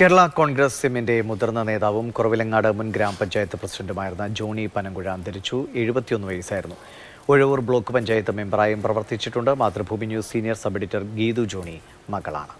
കേരള കോൺഗ്രസ് എമ്മിന്റെ മുതിർന്ന നേതാവും കുറവിലങ്ങാട് മുൻ ഗ്രാമപഞ്ചായത്ത് പ്രസിഡന്റുമായിരുന്ന ജോണി പനങ്കുഴ അന്തരിച്ചു. എഴുപത്തിയൊന്ന് വയസ്സായിരുന്നു. ഒഴവൂർ ബ്ലോക്ക് പഞ്ചായത്ത് മെമ്പറായും പ്രവർത്തിച്ചിട്ടുണ്ട്. Mathrubhumi news senior sub editor Geethu Johny മകളാണ്.